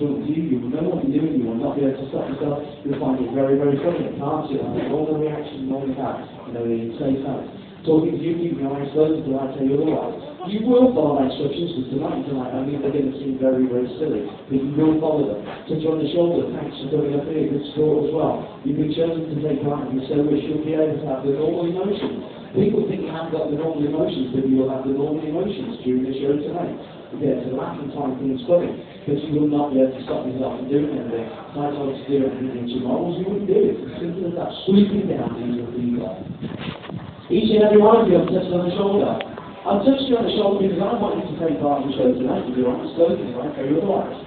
don't you, you know what you're doing, you will not be able to stop yourself, you'll find it very, very funny, can't you? Think all the reactions you normally have, you know, they say that. Talking to you, keeping your eyes closed until I tell you otherwise. You will follow my instructions, because tonight, tonight, I mean, they're going to seem very, very silly, but you will follow them. You on the shoulder, thanks for coming up here, good score as well. You've been chosen to take part, and you so wish you'll be able to have the normal emotions. People think you haven't got the normal emotions, but you will have the normal emotions during the show tonight. You get to laugh and find things funny, but you will not be able to stop yourself from doing anything. If I told you to do anything to models, you wouldn't do it. It's as simple as that. Sweeping down into the fever. Each and every one of you, I'm touched on the shoulder. I'm touched you on the shoulder because I want you to take part in the show tonight. If you're honest, spoken, right? Or otherwise.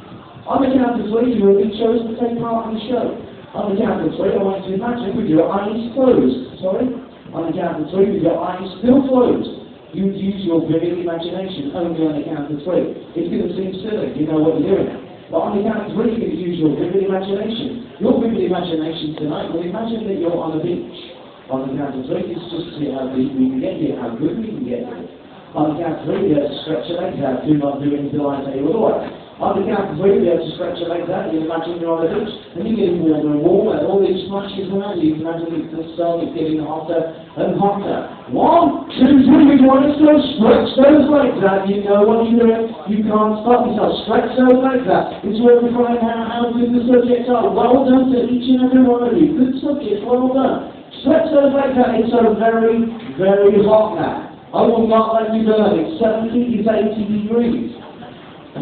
On the count of three, you have been chosen to take part in the show. On the count of three, I want you to imagine with your eyes closed. Sorry? On the count of three, with your eyes still closed. You use your vivid imagination only on the count of three. It's going to seem silly, you know what you're doing. But on the count of three, you use your vivid imagination. Your vivid imagination tonight will imagine that you're on a beach. On the count of three, it's just to see how deep we can get here, how good we can get here. On the count of three, have stretch your legs out. Do not do until I tell you otherwise. Of three, you have to stretch your legs out. You imagine a beach, and you're getting warmer and warmer. All these flashes around you. You imagine the sun is getting hotter and hotter. One, two, three. You want to still stretch those legs out. You know what you're doing. You can't stop yourself. Stretch those legs out. It's where we find out how good the subjects are. Well done to each and every one of you. Good subjects. Well done. Stretch those legs out. It's so very, very hot now. I will not let you burn. It's 70, it's 80 degrees.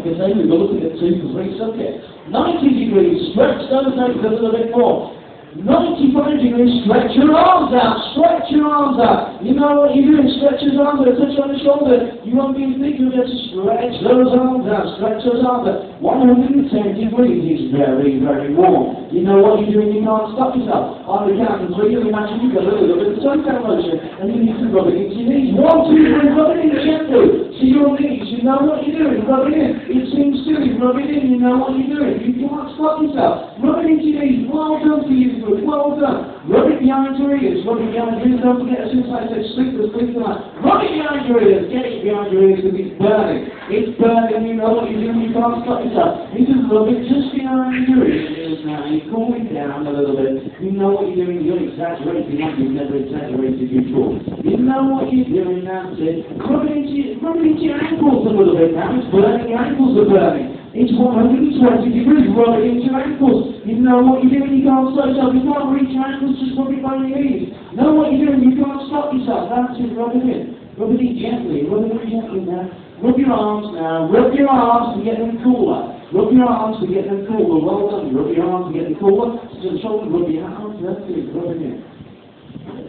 I say, we were looking at two three subjects. 90 degrees, stretch those legs a little bit more. 95 degrees, stretch your arms out, stretch your arms out. You know what you're doing, stretch your arms out, touch on the shoulder. You won't be big, you'll just stretch those arms out, stretch those arms out. 110 degrees is very, very warm. You know what you're doing, you can't stop yourself. On the count of three, you imagine you've got a little bit of suntan lotion, and you need to rub it into your knees. One, two, three, rub it in gently. To your knees, you know what you're doing, rub it in. It seems silly, rub it in, you know what you're doing. You stop yourself. Rub it into your knees, well done to you, good, well done. Rub it behind your ears, rub it behind your ears, don't forget, as soon as I said sleep, the sleep tonight. Rub it behind your ears, get it behind your ears, because it's burning. It's burning, you know what you're doing, you can't stop yourself. You just rub it just behind your ears now, you're cooling down a little bit. You know what you're doing, you're exaggerating like you've never exaggerated before. You know what you're doing now, Sid. Rub it into, rub it your ankles a little bit now, it's burning, your ankles are burning. It's 120 degrees, it into ankles. You know what you're doing, you can't stop yourself. You can't reach ankles, just rub it by your knees. Know what you're doing, you can't stop yourself. That's it, rub it in. Rub it in gently, rub it in gently now. Rub your arms now, rub your arms to get them cooler. Rub your arms to get them cooler. Well done. Rub your arms to get them cooler. To the shoulder, rub your arms. That's it. Rub it in.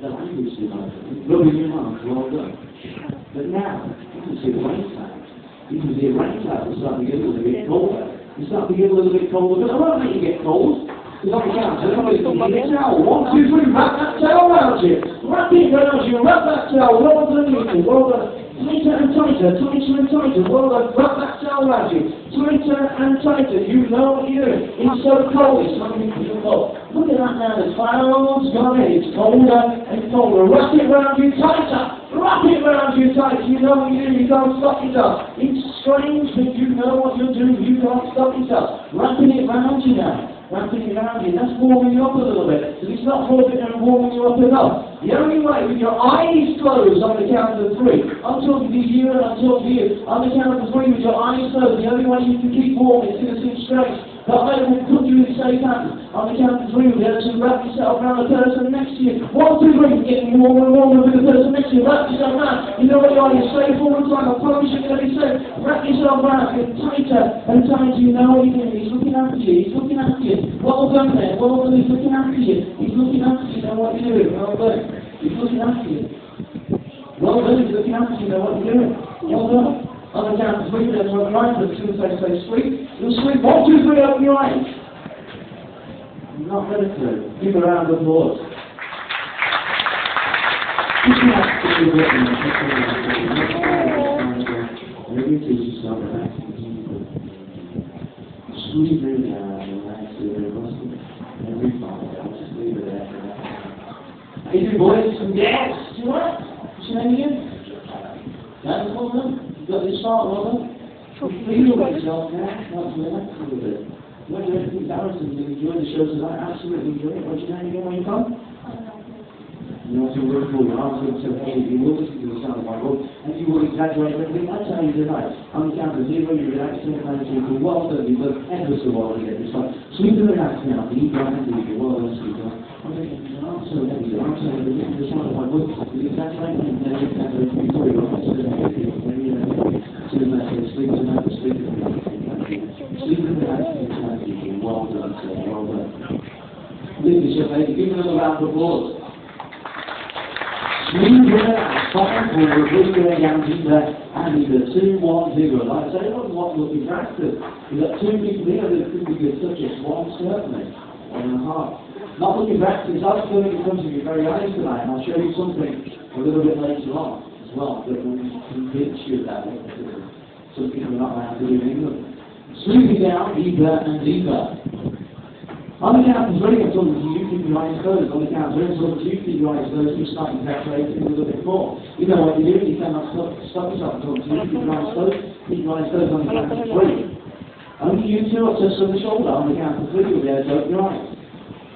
The language is Rubbing your arms. Well done. But now, you can see the clouds. You can see the rain clouds are starting to get a little bit colder. It's starting to get a little bit colder. But I won't let you get cold. Because on the count, everybody can get a towel. One, two, three. Wrap that towel around you. Wrap it around you. Wrap that towel. Well done, you. Well done. Tighter and tighter, tighter and tighter. Well done. Wrap that towel around you. Tighter and tighter. You know what you're. It's so cold. It's even feel cold. Look at that now. The clouds gone in. It's colder and colder. Wrap it around you tighter. Wrap it around you tighter. You know what you're doing. You can't stop yourself. It's strange, but you know what you're doing. You can't stop yourself. Wrapping it around you now. Wrapping it around you. That's warming you up a little bit. So it's not warming and warming you up enough. The only way with your eyes closed on the count of three. I'm talking to you and I'm talking to you. On the count of three with your eyes closed. The only way you can keep warm is to seem strange. But I will put you in safe hands. On the count of three, we're going to wrap yourself around the person next to you. One, two, three, getting warmer and warmer with the person next to you. Wrap yourself around. You know what you are, you're all the time. I promise you're going to be safe. Wrap yourself around. Get tighter and tighter. You know what you're doing. He's looking after you. He's looking after you. Well done there. Well done. He's looking after you. He's looking after you. You know what you're doing. Well done. He's looking after you. Well done. He's looking after you. You know what you're doing. Well done. On the count of three, then. As soon as I say sleep, you'll sleep. One, two, three, open your eyes. Not ready to. Give a round of applause. To. Sleep really down, relax it. Every thought, just leave it there. Hey, you boys, some gas. Do what? What's your name again? That's woman. You this thought, woman? Çok Feel yourself now, not relax a little bit. When you're embarrassing, you enjoy the shows I absolutely enjoy it. What's your name again when you come? You know, to work for your arms and so hey, you will listen to the sound of my voice, and you will exaggerate everything I tell you tonight. On the count of zero, you relax of you well done, you've done ever so well again. It's like, sleep and relax now, deep down into you, well done, sleep down. I'm thinking, I'm so heavy, I'm so heavy, the sound of my voice, you exaggerate and then you exaggerate before you go, so maybe, so that's it, sleep tonight, sleep tonight. Sleep relax and kind of you, well done, sir, well done. Your lady, give another round of applause. Sweden five forward, Victor Yamjita, and he's a 2-1-0. Like I say, wasn't what looking for active. We've got two people here that could be good subjects, one certainly, one and a half. Not looking for active, I was going to come to be very honest tonight, and I'll show you something a little bit later on as well that will convince you of that. Do in England. Sweeping down, Eva and Eva. On the count of three, I'm talking to you, keep your eyes closed. On the count of I'm talking to you, keep your eyes closed. You a little bit more. You know what you do, you cannot stop, stop yourself. Talking to you, keep your eyes closed. Keep your eyes closed on the count of three. Only you two are just on the shoulder. On the count of three, you'll be able to open your eyes.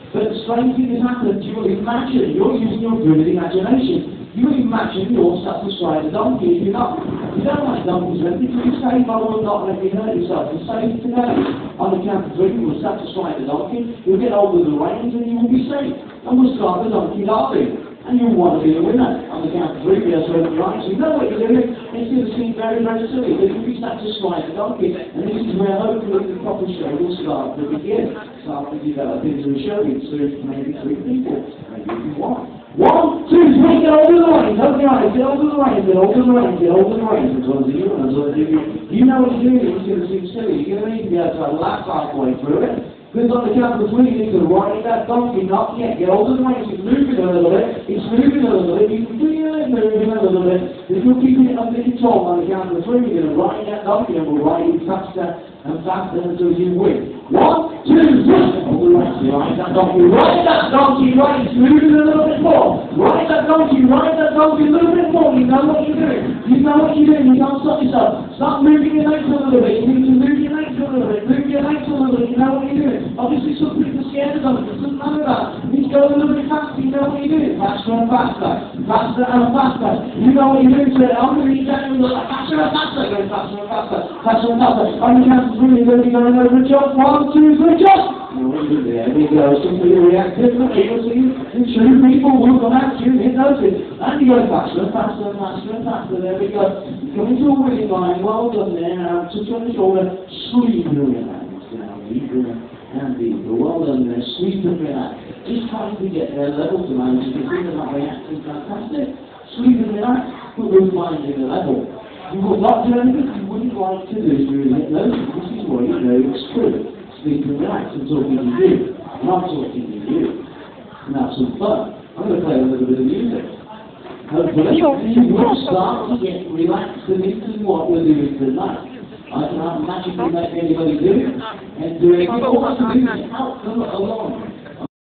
But the strange thing has happened. You will imagine, you're using your good imagination. You imagine you're satisfied a donkey you're not. You don't like donkeys or anything. You say, I will not let you hurt yourself. You say it today. On the count of three, you will satisfy the donkey. You'll get hold the reins and you will be safe. And we'll start the donkey derby. And you want to be the winner. On the count of three, to open your eyes. You know what you're doing. It's going to seem very, very silly. But you'll be satisfied the donkey. And this is where hopefully the proper show will start to begin. Start to develop into a show. It's maybe three people. Maybe one. One, two, three, get over the reins, open your eyes, get over the reins, get over the reins, get over the reins. As well as you and as well as you. Know what you're doing, it's going to seem silly. You're going to need to be able to laugh halfway through it. Because on the three, you need to ride that donkey, not yet. Get over the reins, it's moving a little bit, it's moving a little bit, you can feel it moving a little bit. If you're keeping it under control on the count of three, you're going to ride that donkey and we'll ride it faster and faster until you win. One, two, three. Oh, reins, ride that donkey, ride that donkey, ride it, moving a little bit more. Ride that donkey, ride that donkey a little bit more. You know what you're doing. You know what you're doing. You can't stop yourself. Stop moving your legs a little bit. You need to move your legs a little bit. Move your legs a little bit. You know what you're doing. Obviously, some people are scared of. It doesn't matter that. You go a little bit faster. You know what you're doing. Faster and faster. Faster and faster. You know what you're doing. So I'm going to be telling you faster and faster. Going faster and faster. Faster and faster. On the count of three, you're going to be going over a jump. One, two, three, jump. There we go. Some people react differently. Two people will come at you, hit those. And you go faster and faster and faster and faster. There we go. Coming to a winning line. Well done there. Now, touch on the shoulder. Sweep and relax. Now, and deep. Well done there. Sweep and relax. Just trying to get their level to manage. You can see they're not reacting fantastic. Sweep and relax. But we're finding the level. You will not do anything you wouldn't like to do during hypnosis. This is what you know it's true. Sleep and relax. I'm talking to you. I'm not talking to you. And have some fun. I'm going to play a little bit of music. Hopefully, you will start to get relaxed and into what we're doing tonight. I cannot magically make anybody do it. And do it. You also do it. Help them along.